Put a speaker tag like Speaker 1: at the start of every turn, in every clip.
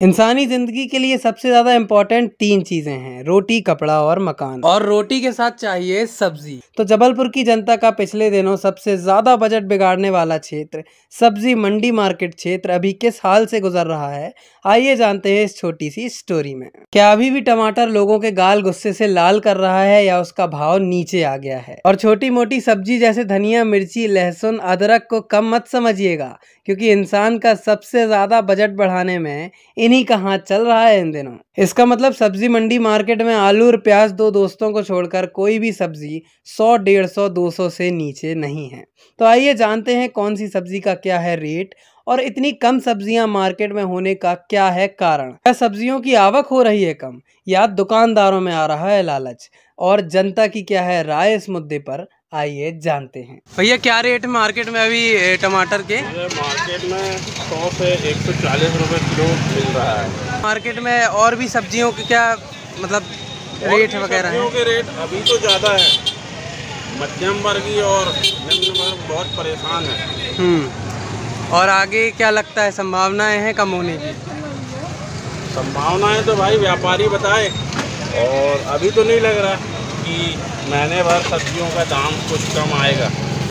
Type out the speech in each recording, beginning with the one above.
Speaker 1: इंसानी ज़िंदगी के लिए सबसे ज़्यादा इम्पोर्टेंट तीन चीज़ें हैं रोटी कपड़ा और मकान। और रोटी के साथ चाहिए सब्ज़ी। तो जबलपुर की जनता का पिछले दिनों सबसे ज़्यादा बजट बिगाड़ने वाला क्षेत्र सब्ज़ी मंडी मार्केट क्षेत्र अभी किस हाल से गुजर रहा है आइए जानते हैं इस छोटी सी स्टोरी में। क्या अभी भी टमाटर लोगों के गाल गुस्से से लाल कर रहा है या उसका भाव नीचे आ गया है? और छोटी मोटी सब्ज़ी जैसे धनिया मिर्ची लहसुन अदरक को कम मत समझिएगा क्योंकि इंसान का सबसे ज़्यादा बजट बढ़ाने में इन्हीं का हाथ चल रहा है इन दिनों। इसका मतलब सब्ज़ी मंडी मार्केट में आलू और प्याज दो दोस्तों को छोड़कर कोई भी सब्ज़ी सौ, डेढ़ सौ, दो सौ से नीचे नहीं है। तो आइए जानते हैं कौन सी सब्ज़ी का क्या है रेट और इतनी कम सब्ज़ियाँ मार्केट में होने का क्या है कारण। क्या सब्जियों की आवक हो रही है कम? या दुकानदारों में आ रहा है लालच। और जनता की क्या है राय इस मुद्दे पर? आइए जानते हैं। भैया क्या रेट मार्केट में अभी टमाटर के?
Speaker 2: मार्केट में सौ से एक सौ चालीस रुपये किलो मिल रहा है।
Speaker 1: मार्केट में और भी सब्जियों के क्या मतलब रेट वगैरह है?
Speaker 2: के रेट अभी तो ज़्यादा है। मध्यम वर्गीय और निम्न वर्ग बहुत परेशान है।
Speaker 1: हम्म। और आगे क्या लगता है संभावनाएँ हैं कम होने की?
Speaker 2: संभावनाएँ तो भाई व्यापारी बताए। और अभी तो नहीं लग रहा। कि महीने भर सब्जियों का दाम कुछ कम आएगा।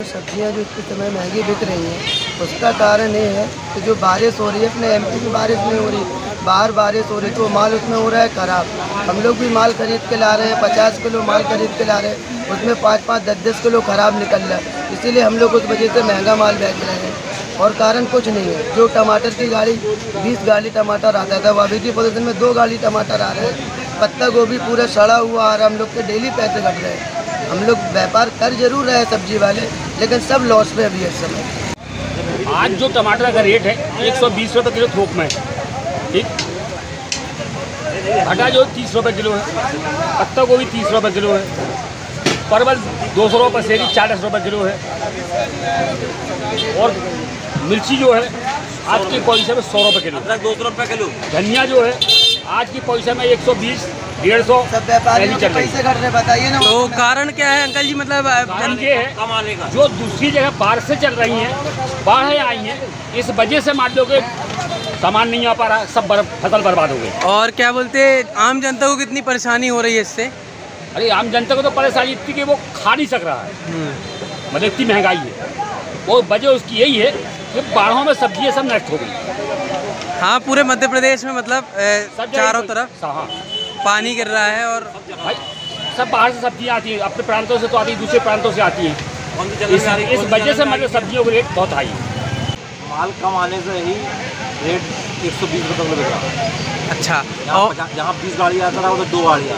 Speaker 3: सब्ज़ियाँ जो इस समय महँगी बिक रही हैं, उसका कारण ये है कि जो बारिश हो रही है, अपने एमपी की बारिश नहीं हो रही, बाहर बारिश हो रही तो माल उसमें हो रहा है ख़राब। हम लोग भी माल खरीद के ला रहे हैं, पचास किलो माल खरीद के ला रहे हैं, उसमें पाँच पाँच, दस दस किलो ख़राब निकल रहा है। इसीलिए हम लोग उस वजह से महँगा माल बेच रहे हैं। और कारण कुछ नहीं है। जो टमाटर की गाड़ी, बीस गाड़ी टमाटर आता था, वो अभी की पोजिशन में दो गाड़ी टमाटर आ रहे हैं। पत्ता गोभी पूरा सड़ा हुआ आ रहा है हम लोग के डेली पैसे घट रहे हैं हम लोग व्यापार कर ज़रूर रहे हैं सब्ज़ी वाले लेकिन सब लॉस में अभी इस समय।
Speaker 4: आज जो टमाटर का रेट है एक सौ बीस रुपये किलो थोक में ठीक? भटा जो तीस रुपये किलो है पत्ता गोभी तीस रुपये किलो है परवल दो सौ रुपये पसेरी चालीस रुपये किलो है। और मिर्ची जो है आज के पैसे में सौ रुपये किलो। दो सौ रुपये किलो। धनिया जो है आज की पैसे में एक सौ बीस डेढ़ सौ
Speaker 3: पैसे घट रहे बताइए ना।
Speaker 1: तो कारण क्या है अंकल जी? मतलब
Speaker 4: कारण ये है जो दूसरी जगह बाढ़ से चल रही है बाढ़ आई हैं इस वजह से मान लो कि सामान नहीं आ पा रहा सब बर, फ़सल बर्बाद हो गई।
Speaker 1: और क्या बोलते आम जनता को कितनी परेशानी हो रही है इससे?
Speaker 4: अरे आम जनता को तो परेशानी इतनी कि वो खा नहीं सक रहा है।
Speaker 1: हम्म।
Speaker 4: मतलब इतनी महँगाई है। वो वजह उसकी यही है कि बाढ़ों में सब्ज़ियाँ सब नष्ट हो गई।
Speaker 1: हाँ पूरे मध्य प्रदेश में मतलब चारों तरफ़
Speaker 4: हाँ।
Speaker 1: पानी गिर रहा है और
Speaker 4: भाई सब बाहर से सब्ज़ियाँ आती हैं अपने प्रांतों से तो आती है दूसरे प्रांतों से आती हैं। इस, इस वजह से मतलब सब्जियों का रेट बहुत हाई है।
Speaker 5: माल कम आने से ही रेट एक सौ बीस रुपये किलो बिक रहा
Speaker 1: अच्छा
Speaker 5: जहाँ जहाँ बीस गाड़ी आता था उधर दो गाड़ी